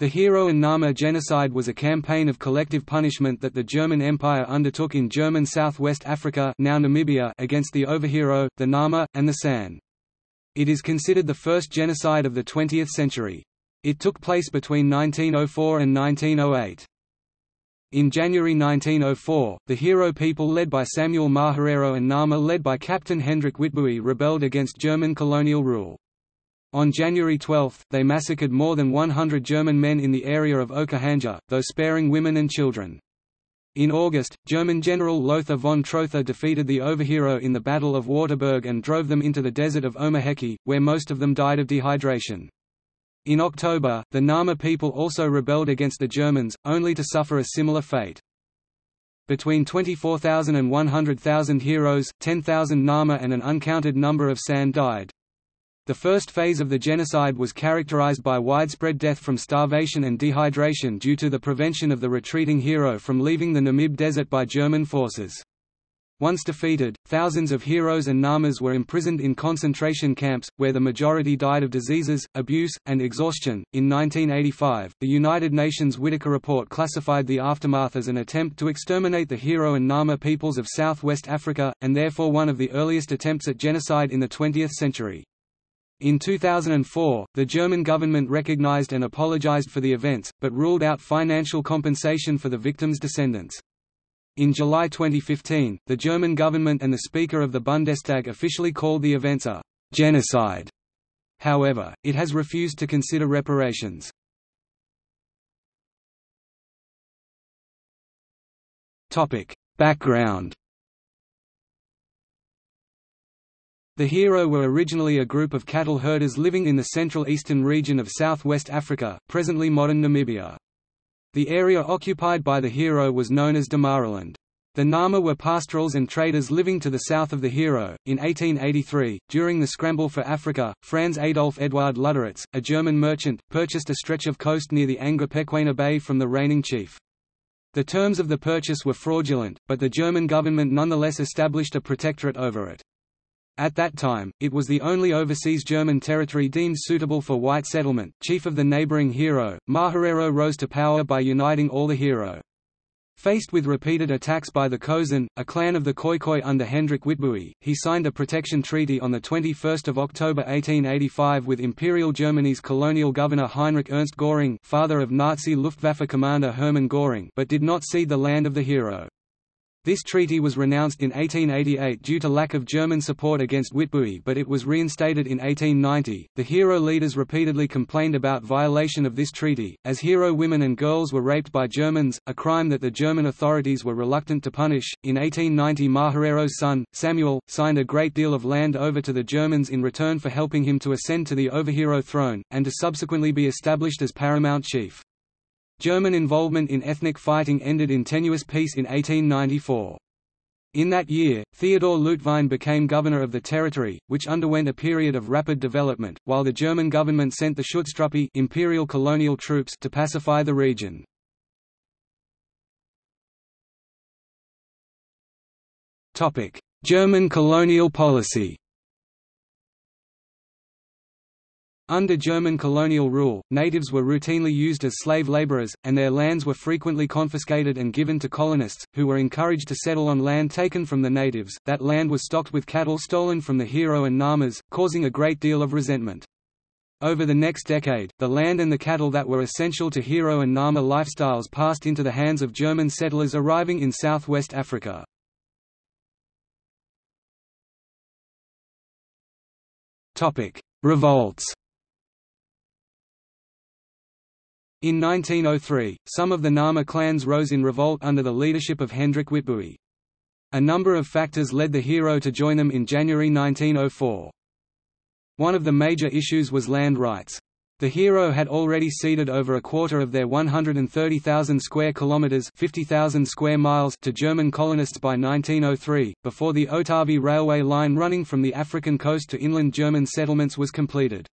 The Herero and Nama genocide was a campaign of collective punishment that the German Empire undertook in German Southwest Africa now Namibia against the Ovaherero, the Nama, and the San. It is considered the first genocide of the 20th century. It took place between 1904 and 1908. In January 1904, the Herero people led by Samuel Maharero and Nama led by Captain Hendrik Witbooi rebelled against German colonial rule. On January 12, they massacred more than 100 German men in the area of Okahandja, though sparing women and children. In August, German General Lothar von Trotha defeated the Ovaherero in the Battle of Waterberg and drove them into the desert of Omaheke, where most of them died of dehydration. In October, the Nama people also rebelled against the Germans, only to suffer a similar fate. Between 24,000 and 100,000 Hereros, 10,000 Nama and an uncounted number of San died. The first phase of the genocide was characterized by widespread death from starvation and dehydration due to the prevention of the retreating Herero from leaving the Namib Desert by German forces. Once defeated, thousands of Hereros and Namas were imprisoned in concentration camps, where the majority died of diseases, abuse, and exhaustion. In 1985, the United Nations Whitaker Report classified the aftermath as an attempt to exterminate the Herero and Nama peoples of southwest Africa, and therefore one of the earliest attempts at genocide in the 20th century. In 2004, the German government recognized and apologized for the events, but ruled out financial compensation for the victims' descendants. In July 2015, the German government and the Speaker of the Bundestag officially called the events a genocide. However, it has refused to consider reparations. Background The Herero were originally a group of cattle herders living in the central eastern region of southwest Africa, presently modern Namibia. The area occupied by the Herero was known as Damaraland. The Nama were pastorals and traders living to the south of the Herero. In 1883, during the scramble for Africa, Franz Adolf Eduard Luderitz, a German merchant, purchased a stretch of coast near the Angra-Pequena Bay from the reigning chief. The terms of the purchase were fraudulent, but the German government nonetheless established a protectorate over it. At that time, it was the only overseas German territory deemed suitable for white settlement. Chief of the neighboring Herero, Maharero rose to power by uniting all the Herero. Faced with repeated attacks by the Khoisan, a clan of the Khoikhoi under Hendrik Witbooi, he signed a protection treaty on 21 October 1885 with Imperial Germany's colonial governor Heinrich Ernst Göring father of Nazi Luftwaffe commander Hermann Göring but did not cede the land of the Herero. This treaty was renounced in 1888 due to lack of German support against Witbooi, but it was reinstated in 1890. The Herero leaders repeatedly complained about violation of this treaty, as Herero women and girls were raped by Germans, a crime that the German authorities were reluctant to punish. In 1890, Maharero's son, Samuel, signed a great deal of land over to the Germans in return for helping him to ascend to the Ovaherero throne, and to subsequently be established as paramount chief. German involvement in ethnic fighting ended in tenuous peace in 1894. In that year, Theodor Leutwein became governor of the territory, which underwent a period of rapid development, while the German government sent the Schutztruppe imperial colonial troops to pacify the region. German colonial policy Under German colonial rule, natives were routinely used as slave laborers, and their lands were frequently confiscated and given to colonists, who were encouraged to settle on land taken from the natives. That land was stocked with cattle stolen from the Herero and Namas, causing a great deal of resentment. Over the next decade, the land and the cattle that were essential to Herero and Nama lifestyles passed into the hands of German settlers arriving in southwest Africa. Revolts In 1903, some of the Nama clans rose in revolt under the leadership of Hendrik Witbooi. A number of factors led the Herero to join them in January 1904. One of the major issues was land rights. The Herero had already ceded over a quarter of their 130,000 square kilometers (50,000 square miles) to German colonists by 1903, before the Otavi railway line running from the African coast to inland German settlements was completed.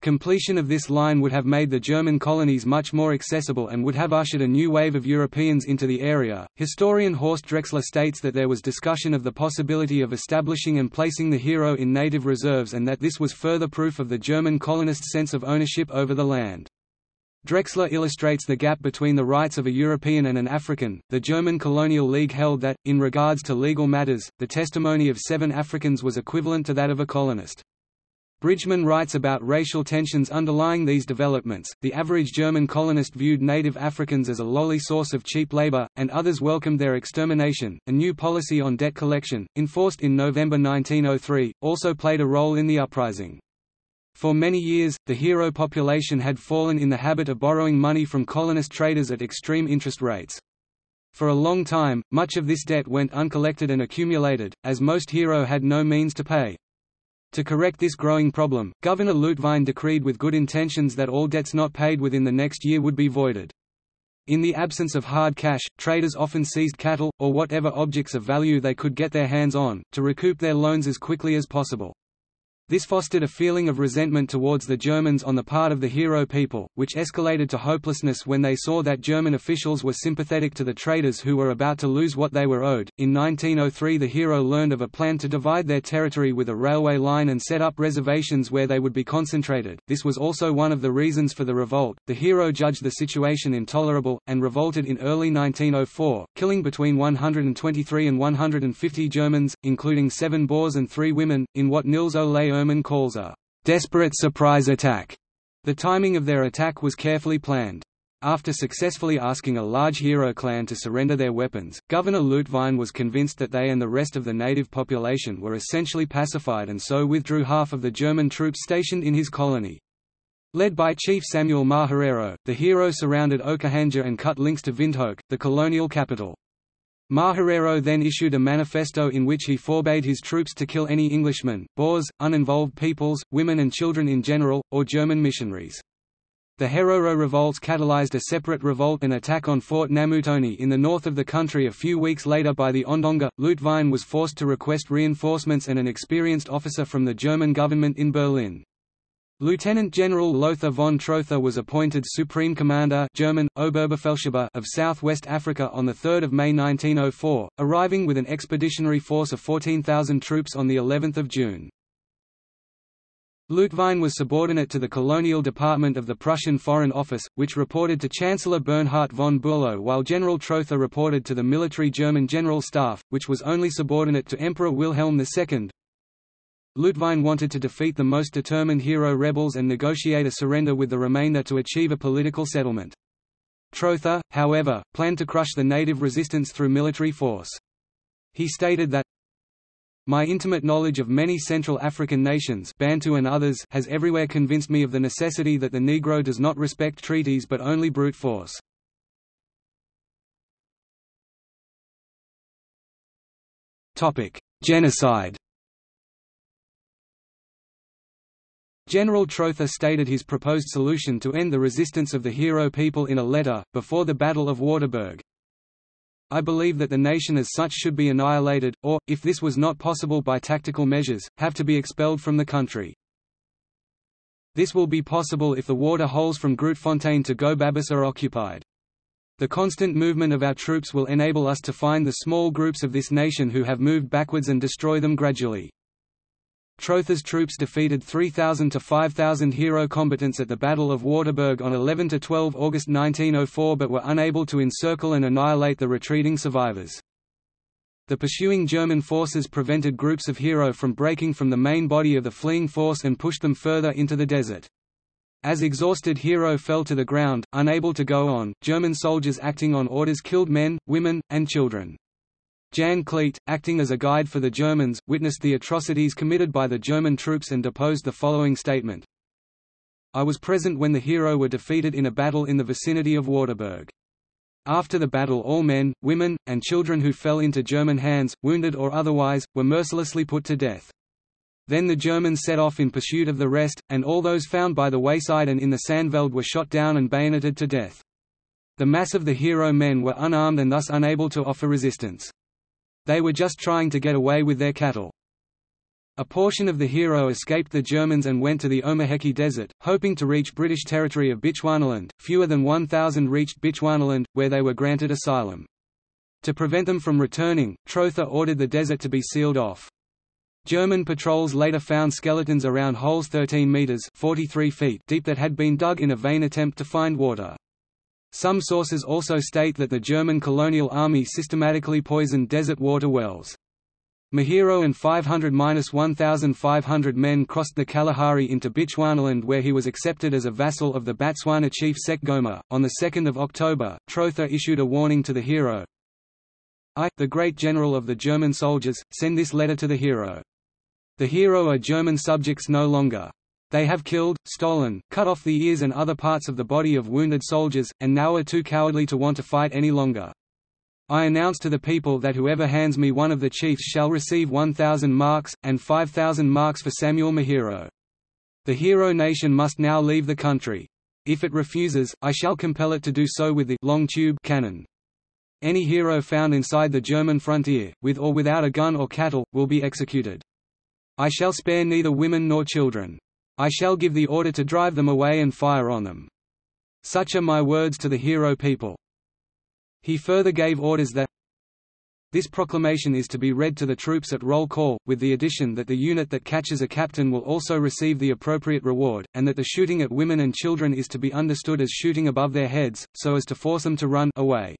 Completion of this line would have made the German colonies much more accessible and would have ushered a new wave of Europeans into the area. Historian Horst Drechsler states that there was discussion of the possibility of establishing and placing the Herero in native reserves and that this was further proof of the German colonists' sense of ownership over the land. Drechsler illustrates the gap between the rights of a European and an African. The German Colonial League held that, in regards to legal matters, the testimony of seven Africans was equivalent to that of a colonist. Bridgman writes about racial tensions underlying these developments. The average German colonist viewed native Africans as a lowly source of cheap labor, and others welcomed their extermination. A new policy on debt collection, enforced in November 1903, also played a role in the uprising. For many years, the Herero population had fallen in the habit of borrowing money from colonist traders at extreme interest rates. For a long time, much of this debt went uncollected and accumulated, as most Herero had no means to pay. To correct this growing problem, Governor Leutwein decreed with good intentions that all debts not paid within the next year would be voided. In the absence of hard cash, traders often seized cattle, or whatever objects of value they could get their hands on, to recoup their loans as quickly as possible. This fostered a feeling of resentment towards the Germans on the part of the Herero people, which escalated to hopelessness when they saw that German officials were sympathetic to the traders who were about to lose what they were owed. In 1903, the Herero learned of a plan to divide their territory with a railway line and set up reservations where they would be concentrated. This was also one of the reasons for the revolt. The Herero judged the situation intolerable, and revolted in early 1904, killing between 123 and 150 Germans, including seven Boers and three women, in what Nils Ole Oermann calls a desperate surprise attack. The timing of their attack was carefully planned. After successfully asking a large Herero clan to surrender their weapons, Governor Leutwein was convinced that they and the rest of the native population were essentially pacified and so withdrew half of the German troops stationed in his colony. Led by Chief Samuel Maharero, the Herero surrounded Okahandja and cut links to Windhoek, the colonial capital. Maharero then issued a manifesto in which he forbade his troops to kill any Englishmen, Boers, uninvolved peoples, women and children in general, or German missionaries. The Herero revolts catalyzed a separate revolt and attack on Fort Namutoni in the north of the country a few weeks later by the Ondonga. Leutwein was forced to request reinforcements and an experienced officer from the German government in Berlin. Lieutenant General Lothar von Trotha was appointed Supreme Commander German, Oberbefehlshaber of South-West Africa on 3 May 1904, arriving with an expeditionary force of 14,000 troops on of June. Leutwein was subordinate to the Colonial Department of the Prussian Foreign Office, which reported to Chancellor Bernhard von Bülow while General Trotha reported to the military German General Staff, which was only subordinate to Emperor Wilhelm II. Leutwein wanted to defeat the most determined Herero rebels and negotiate a surrender with the remainder to achieve a political settlement. Trotha, however, planned to crush the native resistance through military force. He stated that, my intimate knowledge of many Central African nations Bantu and others has everywhere convinced me of the necessity that the Negro does not respect treaties but only brute force. Genocide General Trotha stated his proposed solution to end the resistance of the Herero people in a letter, before the Battle of Waterberg. I believe that the nation as such should be annihilated, or, if this was not possible by tactical measures, have to be expelled from the country. This will be possible if the water holes from Grootfontein to Gobabis are occupied. The constant movement of our troops will enable us to find the small groups of this nation who have moved backwards and destroy them gradually. Trotha's troops defeated 3,000 to 5,000 Herero combatants at the Battle of Waterberg on 11–12 August 1904 but were unable to encircle and annihilate the retreating survivors. The pursuing German forces prevented groups of Herero from breaking from the main body of the fleeing force and pushed them further into the desert. As exhausted Herero fell to the ground, unable to go on, German soldiers acting on orders killed men, women, and children. Jan Cloete, acting as a guide for the Germans, witnessed the atrocities committed by the German troops and deposed the following statement. I was present when the Herero were defeated in a battle in the vicinity of Waterberg. After the battle all men, women, and children who fell into German hands, wounded or otherwise, were mercilessly put to death. Then the Germans set off in pursuit of the rest, and all those found by the wayside and in the sandveld were shot down and bayoneted to death. The mass of the Herero men were unarmed and thus unable to offer resistance. They were just trying to get away with their cattle. A portion of the Herero escaped the Germans and went to the Omaheke Desert, hoping to reach British territory of Bechuanaland. Fewer than 1,000 reached Bechuanaland, where they were granted asylum. To prevent them from returning, Trotha ordered the desert to be sealed off. German patrols later found skeletons around holes 13 meters (43 feet) deep that had been dug in a vain attempt to find water. Some sources also state that the German colonial army systematically poisoned desert water wells. Maharero and 500–1,500 men crossed the Kalahari into Bechuanaland where he was accepted as a vassal of the Batswana chief Sekgoma. On 2 October, Trotha issued a warning to the Herero, I, the great general of the German soldiers, send this letter to the Herero. The Herero are German subjects no longer. They have killed, stolen, cut off the ears and other parts of the body of wounded soldiers, and now are too cowardly to want to fight any longer. I announce to the people that whoever hands me one of the chiefs shall receive 1,000 marks, and 5,000 marks for Samuel Maharero. The Herero nation must now leave the country. If it refuses, I shall compel it to do so with the long tube cannon. Any Herero found inside the German frontier, with or without a gun or cattle, will be executed. I shall spare neither women nor children. I shall give the order to drive them away and fire on them. Such are my words to the Herero people. He further gave orders that this proclamation is to be read to the troops at roll call, with the addition that the unit that catches a captain will also receive the appropriate reward, and that the shooting at women and children is to be understood as shooting above their heads, so as to force them to run away.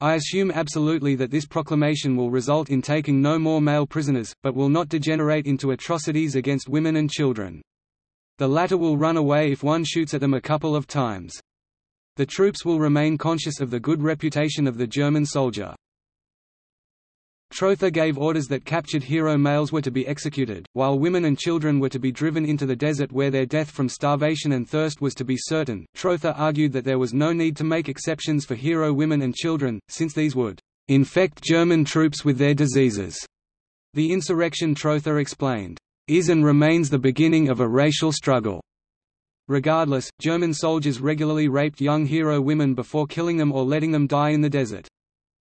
I assume absolutely that this proclamation will result in taking no more male prisoners, but will not degenerate into atrocities against women and children. The latter will run away if one shoots at them a couple of times. The troops will remain conscious of the good reputation of the German soldier. Trotha gave orders that captured Herero males were to be executed, while women and children were to be driven into the desert where their death from starvation and thirst was to be certain. Trotha argued that there was no need to make exceptions for Herero women and children, since these would infect German troops with their diseases. The insurrection Trotha explained, is and remains the beginning of a racial struggle. Regardless, German soldiers regularly raped young Herero women before killing them or letting them die in the desert.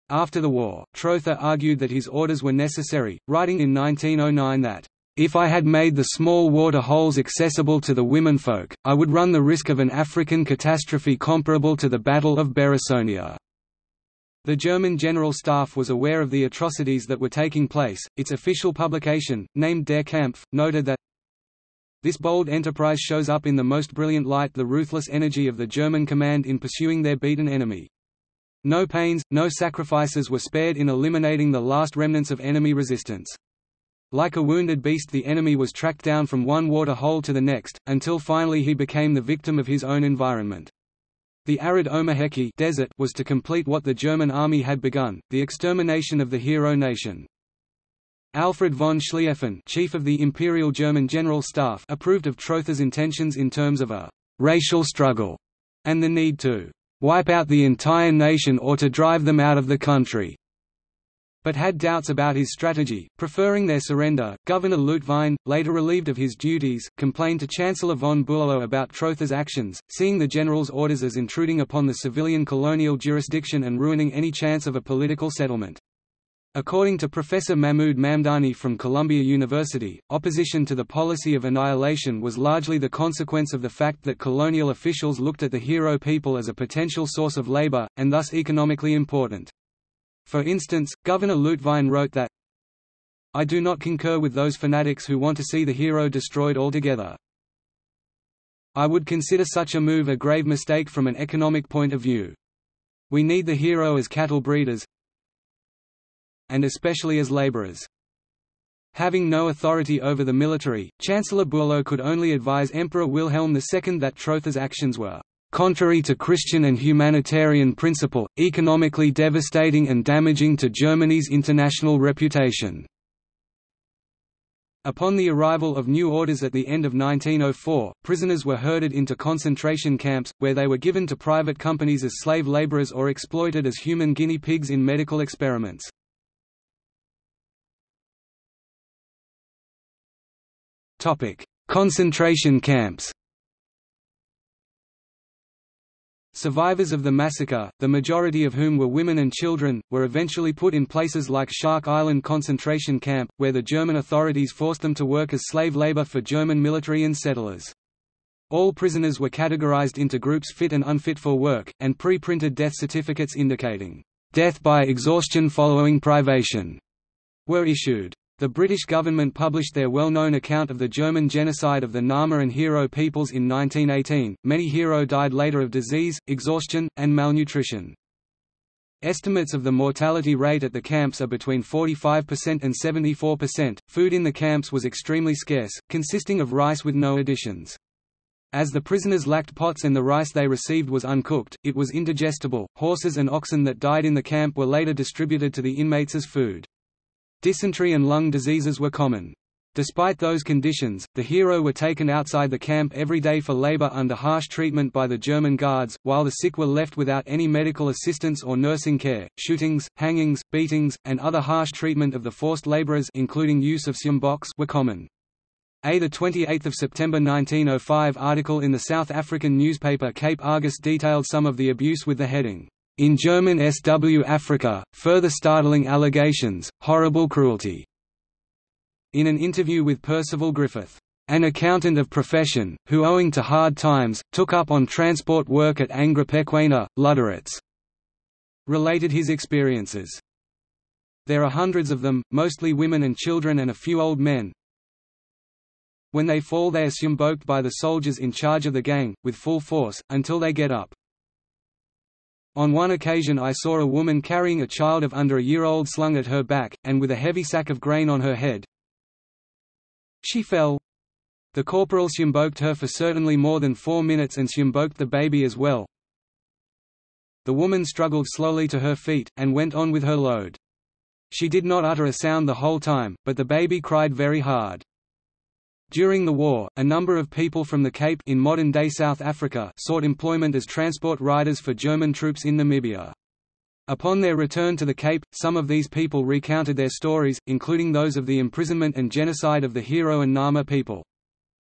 After the war, Trotha argued that his orders were necessary, writing in 1909 that, "...if I had made the small water holes accessible to the womenfolk, I would run the risk of an African catastrophe comparable to the Battle of Berezsonia." The German General Staff was aware of the atrocities that were taking place. Its official publication, named Der Kampf, noted that this bold enterprise shows up in the most brilliant light the ruthless energy of the German command in pursuing their beaten enemy. No pains, no sacrifices were spared in eliminating the last remnants of enemy resistance. Like a wounded beast the enemy was tracked down from one water hole to the next, until finally he became the victim of his own environment. The arid Omaheke desert was to complete what the German army had begun, the extermination of the Herero nation. Alfred von Schlieffen chief of the Imperial German General Staff approved of Trotha's intentions in terms of a «racial struggle» and the need to «wipe out the entire nation or to drive them out of the country» but had doubts about his strategy, preferring their surrender. Governor Leutwein, later relieved of his duties, complained to Chancellor von Bülow about Trotha's actions, seeing the general's orders as intruding upon the civilian colonial jurisdiction and ruining any chance of a political settlement. According to Professor Mahmoud Mamdani from Columbia University, opposition to the policy of annihilation was largely the consequence of the fact that colonial officials looked at the Herero people as a potential source of labor, and thus economically important. For instance, Governor Leutwein wrote that, I do not concur with those fanatics who want to see the Herero destroyed altogether. I would consider such a move a grave mistake from an economic point of view. We need the Herero as cattle breeders, and especially as laborers. Having no authority over the military, Chancellor Bülow could only advise Emperor Wilhelm II that Trotha's actions were contrary to Christian and humanitarian principle, economically devastating and damaging to Germany's international reputation. Upon the arrival of new orders at the end of 1904, prisoners were herded into concentration camps, where they were given to private companies as slave laborers or exploited as human guinea pigs in medical experiments. Concentration camps Survivors of the massacre, the majority of whom were women and children, were eventually put in places like Shark Island concentration camp, where the German authorities forced them to work as slave labor for German military and settlers. All prisoners were categorized into groups fit and unfit for work, and pre-printed death certificates indicating, "...death by exhaustion following privation," were issued. The British government published their well-known account of the German genocide of the Nama and Herero peoples in 1918. Many Herero died later of disease, exhaustion, and malnutrition. Estimates of the mortality rate at the camps are between 45% and 74%. Food in the camps was extremely scarce, consisting of rice with no additions. As the prisoners lacked pots and the rice they received was uncooked, it was indigestible. Horses and oxen that died in the camp were later distributed to the inmates as food. Dysentery and lung diseases were common. Despite those conditions, the Herero were taken outside the camp every day for labor under harsh treatment by the German guards, while the sick were left without any medical assistance or nursing care. Shootings, hangings, beatings, and other harsh treatment of the forced laborers including use of sjamboks were common. A 28 September 1905 article in the South African newspaper Cape Argus detailed some of the abuse with the heading, in German SW Africa, further startling allegations, horrible cruelty. In an interview with Percival Griffith, an accountant of profession, who owing to hard times, took up on transport work at Angra Pequena, Lüderitz, related his experiences. There are hundreds of them, mostly women and children and a few old men. When they fall they are sjamboked by the soldiers in charge of the gang, with full force, until they get up. On one occasion I saw a woman carrying a child of under a year old slung at her back, and with a heavy sack of grain on her head. She fell. The corporal sjamboked her for certainly more than four minutes and sjamboked the baby as well. The woman struggled slowly to her feet, and went on with her load. She did not utter a sound the whole time, but the baby cried very hard. During the war, a number of people from the Cape in modern-day South Africa sought employment as transport riders for German troops in Namibia. Upon their return to the Cape, some of these people recounted their stories, including those of the imprisonment and genocide of the Herero and Nama people.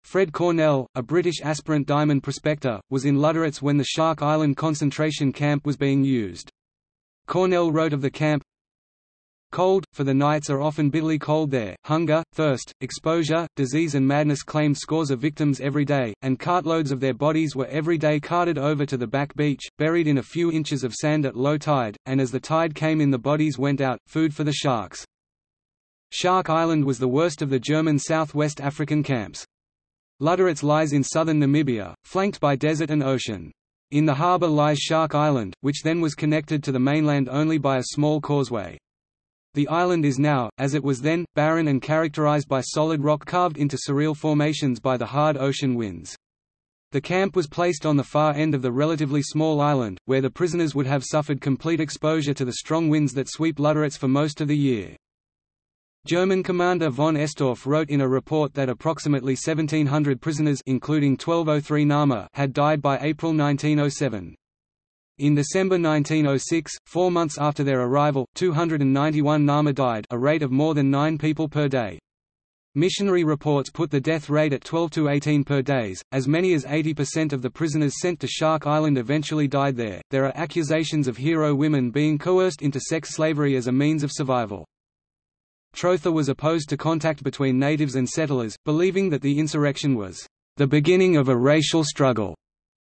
Fred Cornell, a British aspirant diamond prospector, was in Lüderitz when the Shark Island concentration camp was being used. Cornell wrote of the camp, Cold, for the nights are often bitterly cold there, hunger, thirst, exposure, disease and madness claimed scores of victims every day, and cartloads of their bodies were every day carted over to the back beach, buried in a few inches of sand at low tide, and as the tide came in the bodies went out, food for the sharks. Shark Island was the worst of the German southwest African camps. Lüderitz lies in southern Namibia, flanked by desert and ocean. In the harbour lies Shark Island, which then was connected to the mainland only by a small causeway. The island is now, as it was then, barren and characterized by solid rock carved into surreal formations by the hard ocean winds. The camp was placed on the far end of the relatively small island, where the prisoners would have suffered complete exposure to the strong winds that sweep Lüderitz for most of the year. German commander von Estorff wrote in a report that approximately 1,700 prisoners including 1203 Nama had died by April 1907. In December 1906, four months after their arrival, 291 Nama died a rate of more than nine people per day. Missionary reports put the death rate at 12 to 18 per days. As many as 80% of the prisoners sent to Shark Island eventually died there. There are accusations of Herero women being coerced into sex slavery as a means of survival. Trotha was opposed to contact between natives and settlers, believing that the insurrection was the beginning of a racial struggle.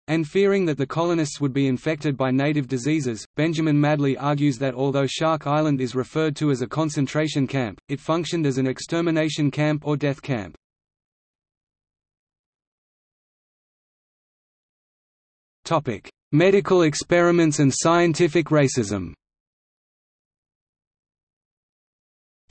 And fearing that the colonists would be infected by native diseases, Benjamin Madley argues that although Shark Island is referred to as a concentration camp, it functioned as an extermination camp or death camp. Medical experiments and scientific racism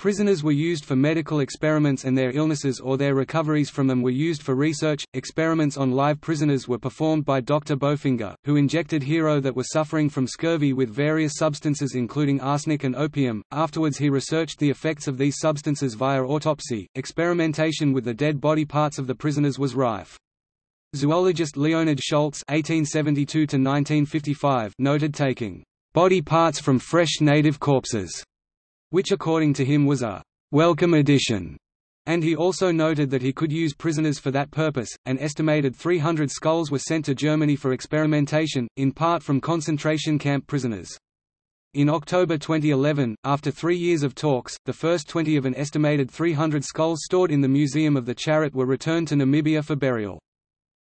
Prisoners were used for medical experiments and their illnesses or their recoveries from them were used for research. Experiments on live prisoners were performed by Dr. Bofinger, who injected Herero that were suffering from scurvy with various substances including arsenic and opium. Afterwards, he researched the effects of these substances via autopsy. Experimentation with the dead body parts of the prisoners was rife. Zoologist Leonhard Schultze (1872–1955) noted taking body parts from fresh native corpses which according to him was a welcome addition. And he also noted that he could use prisoners for that purpose. An estimated 300 skulls were sent to Germany for experimentation, in part from concentration camp prisoners. In October 2011, after three years of talks, the first 20 of an estimated 300 skulls stored in the Museum of the Charité were returned to Namibia for burial.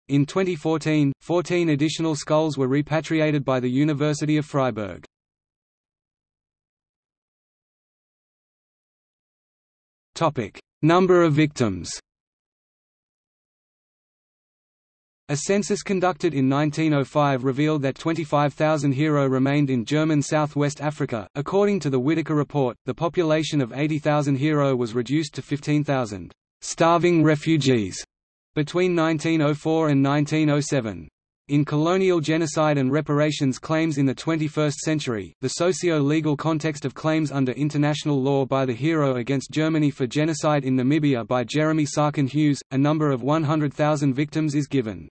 In 2014, 14 additional skulls were repatriated by the University of Freiburg. Number of victims A census conducted in 1905 revealed that 25,000 Herero remained in German southwest Africa. According to the Whitaker Report, the population of 80,000 Herero was reduced to 15,000 starving refugees between 1904 and 1907. In colonial genocide and reparations claims in the 21st century, the socio-legal context of claims under international law by the Herero against Germany for genocide in Namibia by Jeremy Sarkin Hughes, a number of 100,000 victims is given.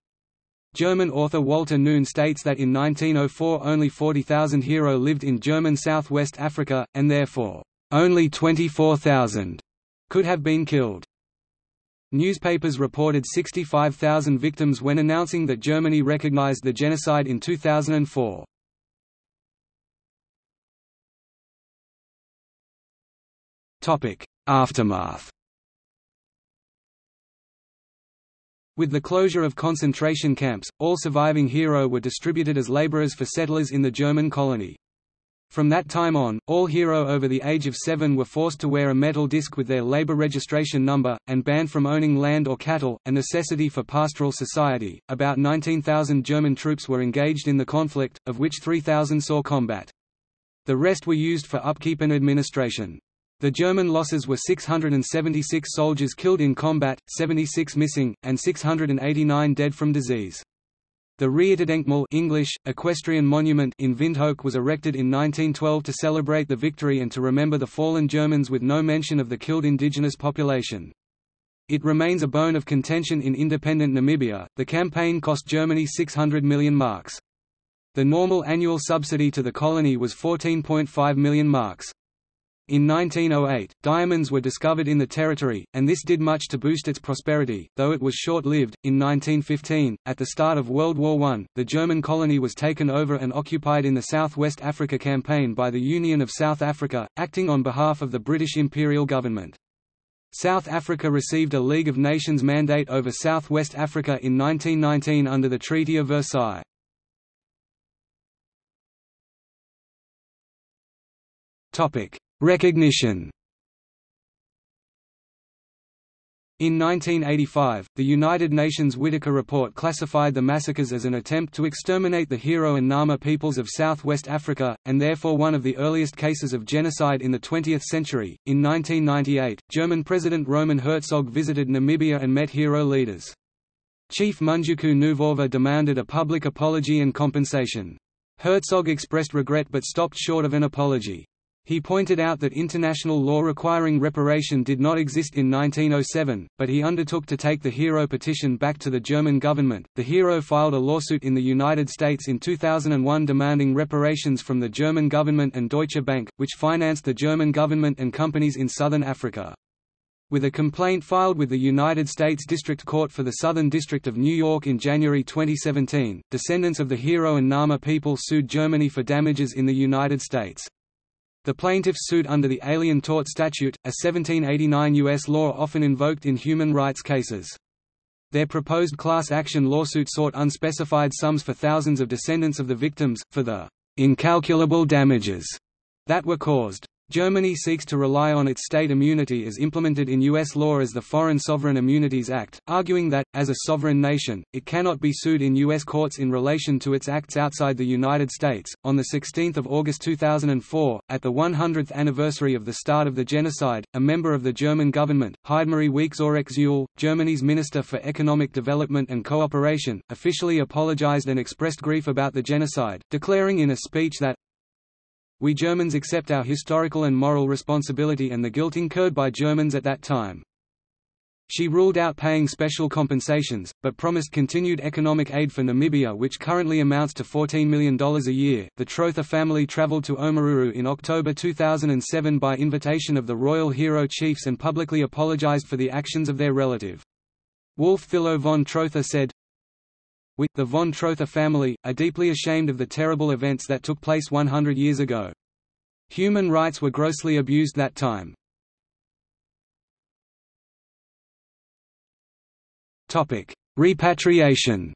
German author Walter Nuhn states that in 1904 only 40,000 Herero lived in German southwest Africa, and therefore, only 24,000 could have been killed. Newspapers reported 65,000 victims when announcing that Germany recognized the genocide in 2004. Aftermath With the closure of concentration camps, all surviving Herero were distributed as laborers for settlers in the German colony. From that time on, all Herero over the age of seven were forced to wear a metal disc with their labor registration number, and banned from owning land or cattle, a necessity for pastoral society. About 19,000 German troops were engaged in the conflict, of which 3,000 saw combat. The rest were used for upkeep and administration. The German losses were 676 soldiers killed in combat, 76 missing, and 689 dead from disease. The Reiterdenkmal English, equestrian monument in Windhoek was erected in 1912 to celebrate the victory and to remember the fallen Germans with no mention of the killed indigenous population. It remains a bone of contention in independent Namibia. The campaign cost Germany 600 million marks. The normal annual subsidy to the colony was 14.5 million marks. In 1908, diamonds were discovered in the territory, and this did much to boost its prosperity, though it was short-lived. In 1915, at the start of World War I, the German colony was taken over and occupied in the South West Africa Campaign by the Union of South Africa, acting on behalf of the British imperial government. South Africa received a League of Nations mandate over South West Africa in 1919 under the Treaty of Versailles. Topic: Recognition In 1985, the United Nations Whitaker Report classified the massacres as an attempt to exterminate the Herero and Nama peoples of southwest Africa, and therefore one of the earliest cases of genocide in the 20th century. In 1998, German President Roman Herzog visited Namibia and met Herero leaders. Chief Munjuku Nguvauva demanded a public apology and compensation. Herzog expressed regret but stopped short of an apology. He pointed out that international law requiring reparation did not exist in 1907, but he undertook to take the Herero petition back to the German government. The Herero filed a lawsuit in the United States in 2001 demanding reparations from the German government and Deutsche Bank, which financed the German government and companies in southern Africa. With a complaint filed with the United States District Court for the Southern District of New York in January 2017, descendants of the Herero and Nama people sued Germany for damages in the United States. The plaintiffs sued under the Alien Tort Statute, a 1789 U.S. law often invoked in human rights cases. Their proposed class action lawsuit sought unspecified sums for thousands of descendants of the victims, for the incalculable damages that were caused. Germany seeks to rely on its state immunity as implemented in U.S. law as the Foreign Sovereign Immunities Act, arguing that, as a sovereign nation, it cannot be sued in U.S. courts in relation to its acts outside the United States. On 16 August 2004, at the 100th anniversary of the start of the genocide, a member of the German government, Heidemarie Wieczorek-Zeul, Germany's Minister for Economic Development and Cooperation, officially apologized and expressed grief about the genocide, declaring in a speech that, we Germans accept our historical and moral responsibility and the guilt incurred by Germans at that time. She ruled out paying special compensations, but promised continued economic aid for Namibia, which currently amounts to $14 million a year. The Trotha family traveled to Omaruru in October 2007 by invitation of the royal Herero chiefs and publicly apologized for the actions of their relative. Wolf Thilo von Trotha said, we, the von Trotha family, are deeply ashamed of the terrible events that took place 100 years ago. Human rights were grossly abused that time. Repatriation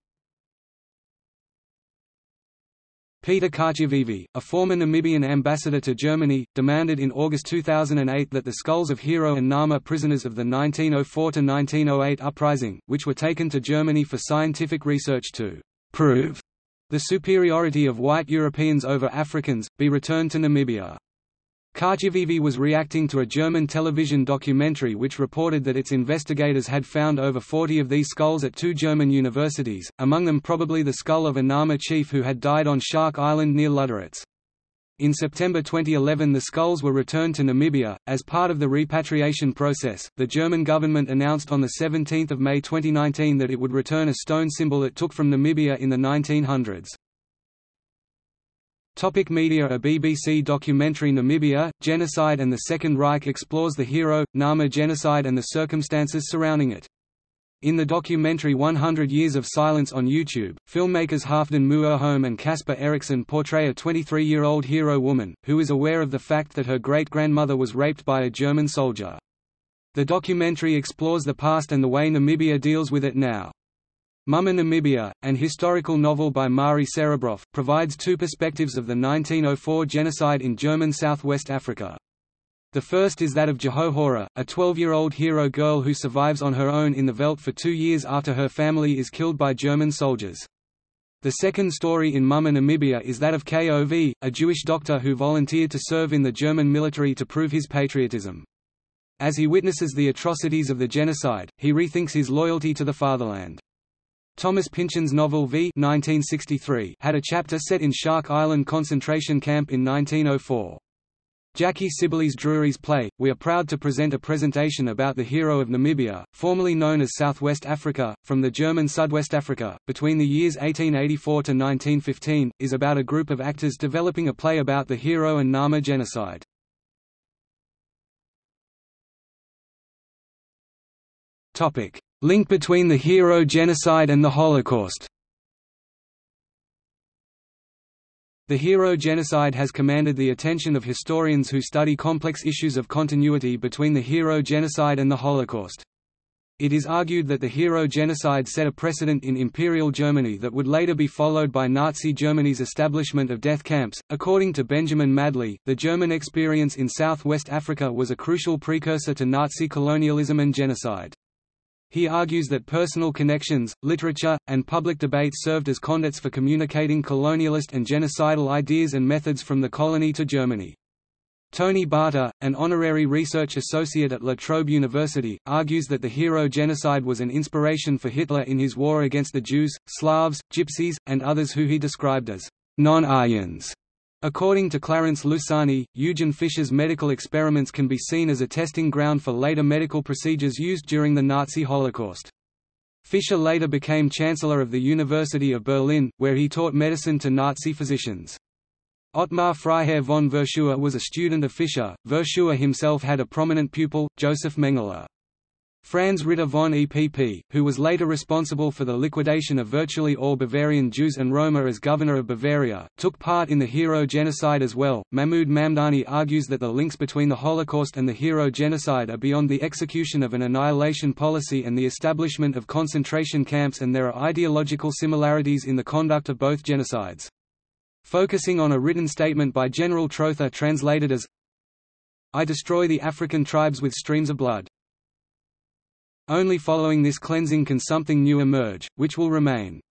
Peter Katjavivi, a former Namibian ambassador to Germany, demanded in August 2008 that the skulls of Herero and Nama prisoners of the 1904–1908 uprising, which were taken to Germany for scientific research to «prove» the superiority of white Europeans over Africans, be returned to Namibia. Katjavivi was reacting to a German television documentary which reported that its investigators had found over 40 of these skulls at two German universities, among them probably the skull of a Nama chief who had died on Shark Island near Lüderitz. In September 2011 the skulls were returned to Namibia. As part of the repatriation process, the German government announced on 17 May 2019 that it would return a stone symbol it took from Namibia in the 1900s. Topic media A BBC documentary Namibia, Genocide and the Second Reich explores the Herero, Nama genocide and the circumstances surrounding it. In the documentary 100 Years of Silence on YouTube, filmmakers Halfdan Muirholm and Casper Erichsen portray a 23-year-old Herero woman, who is aware of the fact that her great-grandmother was raped by a German soldier. The documentary explores the past and the way Namibia deals with it now. Mama Namibia, an historical novel by Mari Serebrov, provides two perspectives of the 1904 genocide in German southwest Africa. The first is that of Jehohora, a 12-year-old Herero girl who survives on her own in the veldt for two years after her family is killed by German soldiers. The second story in Mama Namibia is that of Kov, a Jewish doctor who volunteered to serve in the German military to prove his patriotism. As he witnesses the atrocities of the genocide, he rethinks his loyalty to the fatherland. Thomas Pynchon's novel V 1963 had a chapter set in Shark Island concentration camp in 1904. Jackie Sibblies Drury's play, We Are Proud to present a presentation about the Herero of Namibia, formerly known as Southwest Africa, from the German Sudwest Africa, between the years 1884 to 1915, is about a group of actors developing a play about the Herero and Nama genocide. Link between the Herero genocide and the Holocaust The Herero genocide has commanded the attention of historians who study complex issues of continuity between the Herero genocide and the Holocaust. It is argued that the Herero genocide set a precedent in Imperial Germany that would later be followed by Nazi Germany's establishment of death camps. According to Benjamin Madley, the German experience in southwest Africa was a crucial precursor to Nazi colonialism and genocide. He argues that personal connections, literature, and public debate served as conduits for communicating colonialist and genocidal ideas and methods from the colony to Germany. Tony Barta, an honorary research associate at La Trobe University, argues that the Herero genocide was an inspiration for Hitler in his war against the Jews, Slavs, Gypsies, and others who he described as non-Aryans. According to Clarence Lusane, Eugen Fischer's medical experiments can be seen as a testing ground for later medical procedures used during the Nazi Holocaust. Fischer later became Chancellor of the University of Berlin, where he taught medicine to Nazi physicians. Ottmar Freiherr von Verschuer was a student of Fischer. Verschuer himself had a prominent pupil, Joseph Mengele. Franz Ritter von EPP, who was later responsible for the liquidation of virtually all Bavarian Jews and Roma as governor of Bavaria, took part in the Herero genocide as well. Mahmoud Mamdani argues that the links between the Holocaust and the Herero genocide are beyond the execution of an annihilation policy and the establishment of concentration camps and there are ideological similarities in the conduct of both genocides. Focusing on a written statement by General Trotha translated as I destroy the African tribes with streams of blood. Only following this cleansing can something new emerge, which will remain.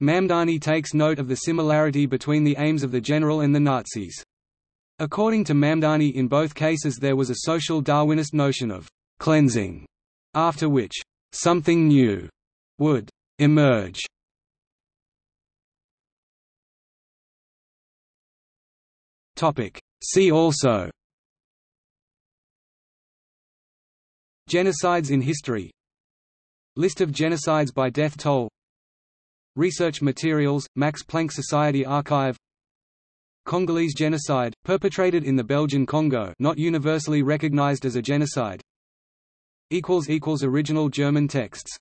Mamdani takes note of the similarity between the aims of the general and the Nazis. According to Mamdani in both cases there was a social Darwinist notion of «cleansing», after which «something new» would «emerge». See also Genocides in history. List of genocides by death toll. Research materials, Max Planck Society Archive. Congolese genocide, perpetrated in the Belgian Congo not universally recognized as a genocide. Original German texts